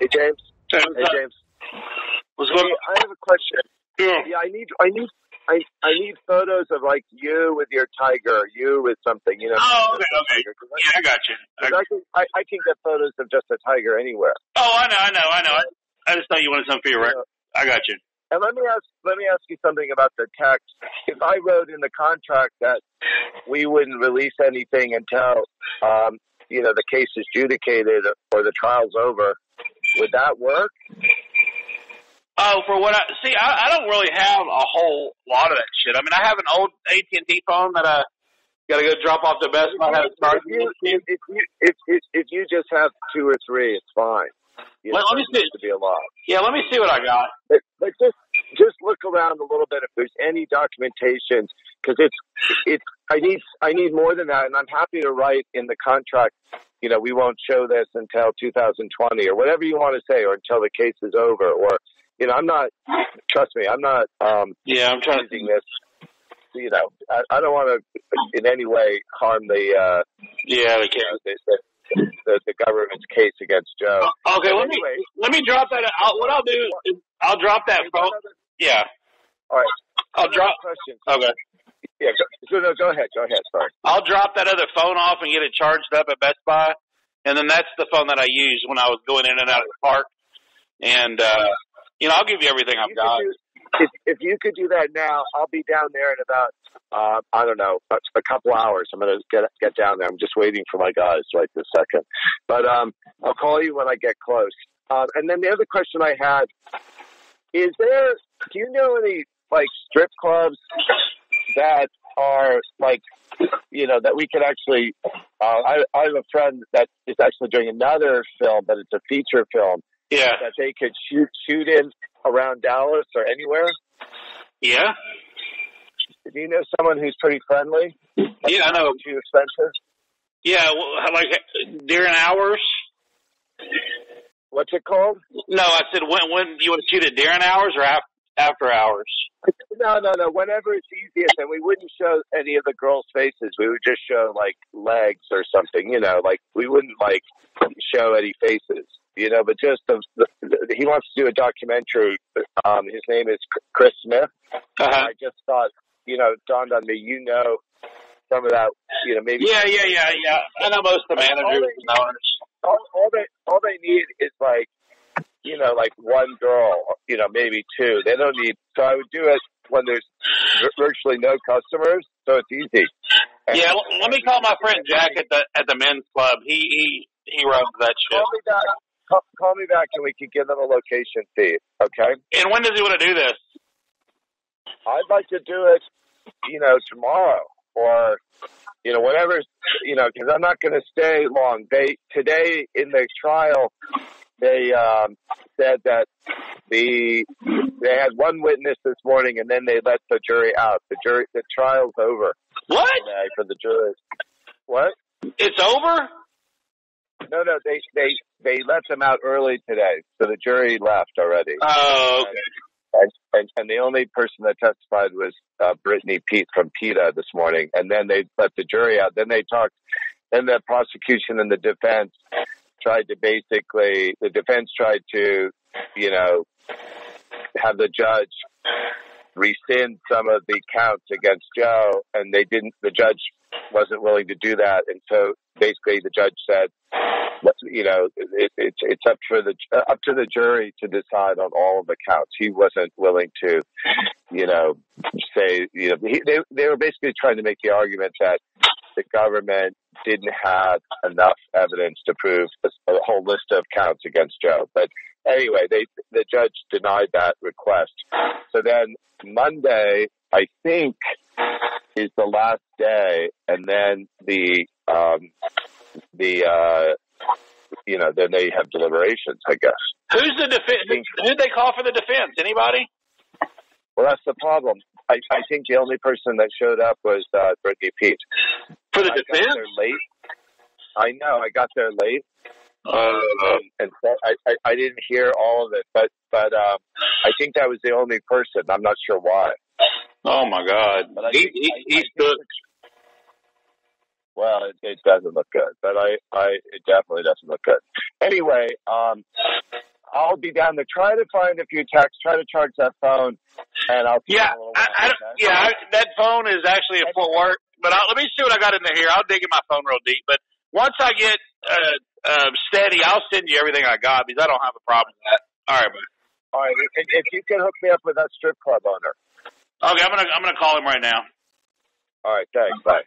Hey James. Hey, Hey James. What's Hey, going on? I have a question. Yeah. Yeah, I need I need I I need photos of like you with your tiger, you with something, you know. Oh, okay, okay. tiger, I- Yeah, I got you. I, I can I, I can get photos of just a tiger anywhere. oh, I know, I know, I know. I, I just thought you wanted something for your record. I got you. And let me ask let me ask you something about the text. If I wrote in the contract that we wouldn't release anything until um, you know, the case is adjudicated or the trial's over, would that work? Oh, for what I see, I, I don't really have a whole lot of that shit. I mean, I have an old AT and T phone that I got to go drop off to Best. Have If you, if, if you if, if if you just have two or three, it's fine. You Let- know, let me see. to be a lot. Yeah, let me see what I got. But, but just just look around a little bit if there's any documentation because it's it's I need I need more than that, and I'm happy to write in the contract. You know, we won't show this until 2020 or whatever you want to say, or until the case is over, or you know, I'm not. Trust me, I'm not um, Yeah, I'm trying to this. You know, I, I don't want to in any way harm the uh, Yeah, the you case. know, the, the, the, government's case against Joe. Okay, let me let me drop that. I'll, what I'll do is I'll drop that phone. Yeah, all right. I'll drop. question. Okay, Yeah, go, so no, go ahead. Go ahead. Sorry. I'll drop that other phone off and get it charged up at Best Buy, and then that's the phone that I used when I was going in and out of the park. And uh, you know, I'll give you everything You I've could got. do- if, if you could do that now, I'll be down there in about uh, I don't know a, a couple hours. I'm gonna get get down there. I'm just waiting for my guys right this second. But um, I'll call you when I get close. Um, and then the other question I had is there. Do you know any like strip clubs that are like you know that we could actually? Uh, I I have a friend that is actually doing another film, but it's a feature film Yeah, that they could shoot shoot in around Dallas or anywhere. yeah, Do you know someone who's pretty friendly? yeah. I know. Too expensive? Yeah, well, like during hours. What's it called? No, I said when when you want to shoot it during hours or af- after hours. No, no, no. Whenever it's easiest, and we wouldn't show any of the girls' faces. We would just show like legs or something. You know, like we wouldn't like show any faces. You know, but just the, the, the he wants to do a documentary. Um, his name is Chris Smith. Uh-huh. I just thought, you know, it dawned on me. You know, some of that. You know, maybe Yeah, yeah, yeah, yeah. I know most of the managers and owners. all, all they all they need is like you know like one girl you know maybe two they don't need so i would do it when there's virtually no customers so it's easy And Yeah, let me call my friend Jack at the at the men's club. He he he runs that shit. call me back call, call me back and we can give them a location fee okay And when does he want to do this? i'd like to do it you know tomorrow or you know whatever you know because i'm not going to stay long they today in the trial they um said that the they had one witness this morning and then they let the jury out the jury the trial's over What? for the jurors what It's over? no no they they they let them out early today so the jury left already Oh, okay. and, and and the only person that testified was uh, Brittany Peet from PETA this morning, and then they let the jury out. Then they talked. Then the prosecution and the defense tried to basically the defense tried to, you know, have the judge rescind some of the counts against Joe, and they didn't. The judge wasn't willing to do that, and so basically the judge said, you know, it, it's it's up for the up to the jury to decide on all of the counts. He wasn't willing to, you know, say you know he, they they were basically trying to make the argument that the government didn't have enough evidence to prove a, a whole list of counts against Joe. But anyway, they the judge denied that request. So then Monday, I think, is the last day, and then the um, the uh, you know then they have deliberations. I guess. Who's the defense? Who'd they call for the defense? Anybody? Well, that's the problem. I, I think the only person that showed up was uh, Brittany Peet. For the I got defense? there late. I know. I got there late, Uh, and, and I, I I didn't hear all of it. But but um, I think that was the only person. I'm not sure why. oh my God. But I He, think- he, I- I he's think good. Well, it, it doesn't look good, but I, I, it definitely doesn't look good. Anyway, um, I'll be down there. Try to find a few texts. Try to charge that phone, and I'll. Yeah, you in a little I, I don't, yeah, I, that phone is actually in Fort Worth. But I, let me see what I got in here. I'll dig in my phone real deep. But once I get uh, uh, steady, I'll send you everything I got because I don't have a problem with that. All right, man. All right. If, if you can hook me up with that strip club owner. Okay, I'm gonna I'm gonna call him right now. All right. Thanks. Bye.